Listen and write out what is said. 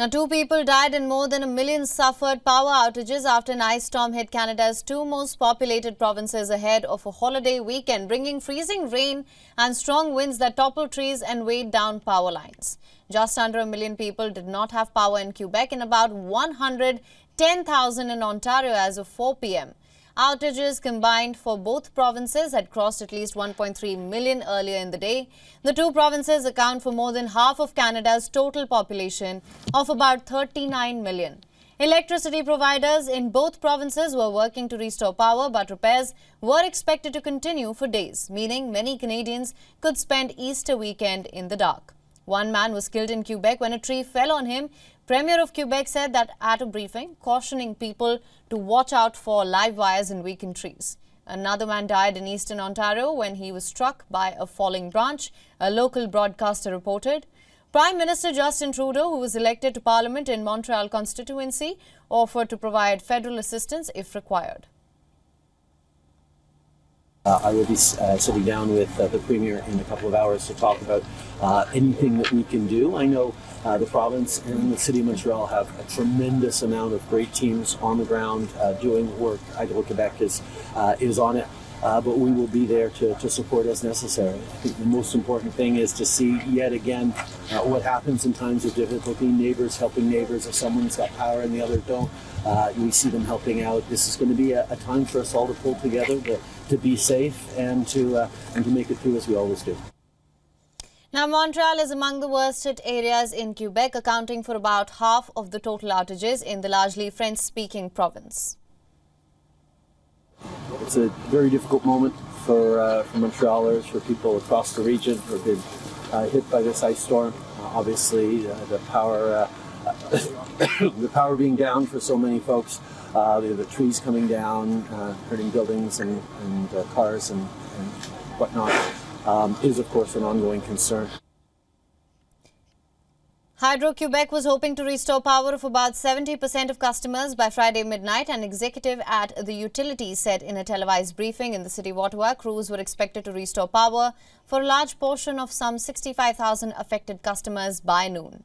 Now, two people died and more than a million suffered power outages after an ice storm hit Canada's two most populated provinces ahead of a holiday weekend, bringing freezing rain and strong winds that toppled trees and weighed down power lines. Just under a million people did not have power in Quebec and about 110,000 in Ontario as of 4 p.m. Outages combined for both provinces had crossed at least 1.3 million earlier in the day. The two provinces account for more than half of Canada's total population of about 39 million. Electricity providers in both provinces were working to restore power, but repairs were expected to continue for days, meaning many Canadians could spend Easter weekend in the dark. One man was killed in Quebec when a tree fell on him. Premier of Quebec said that at a briefing, cautioning people to watch out for live wires and weakened trees. Another man died in eastern Ontario when he was struck by a falling branch, a local broadcaster reported. Prime Minister Justin Trudeau, who was elected to Parliament in Montreal constituency, offered to provide federal assistance if required. Uh, I will be uh, sitting down with uh, the Premier in a couple of hours to talk about anything that we can do. I know the province and the City of Montreal have a tremendous amount of great teams on the ground doing work. Hydro Quebec is, is on it. Uh, but we will be there to, to support as necessary. I think the most important thing is to see yet again uh, what happens in times of difficulty. Neighbors helping neighbors. If someone's got power and the other don't, uh, we see them helping out. This is going to be a, a time for us all to pull together. To, to be safe and to uh, and to make it through as we always do. Now, Montreal is among the worst hit areas in Quebec, accounting for about half of the total outages in the largely French-speaking province. It's a very difficult moment for, uh, for Montrealers, for people across the region who have been uh, hit by this ice storm. Uh, obviously, uh, the power uh, the power being down for so many folks the trees coming down, hurting buildings and, and cars and, and whatnot, um, is of course an ongoing concern. Hydro-Quebec was hoping to restore power of about 70% of customers by Friday midnight. An executive at the utility said in a televised briefing in the city of Ottawa, crews were expected to restore power for a large portion of some 65,000 affected customers by noon.